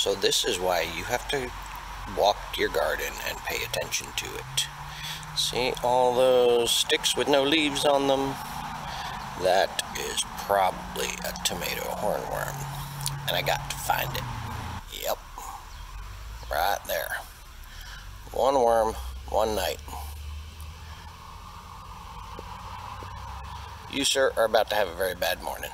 So this is why you have to walk your garden and pay attention to it. See all those sticks with no leaves on them? That is probably a tomato hornworm. And I got to find it. Yep. Right there. One worm, one night. You, sir, are about to have a very bad morning.